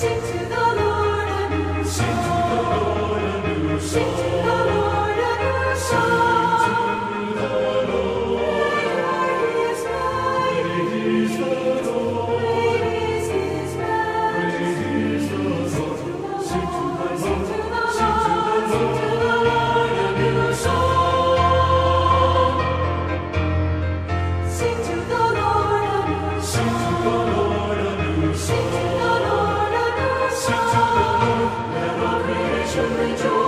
Sing to the Lord a new song. Sing to the Lord a new song. children, children.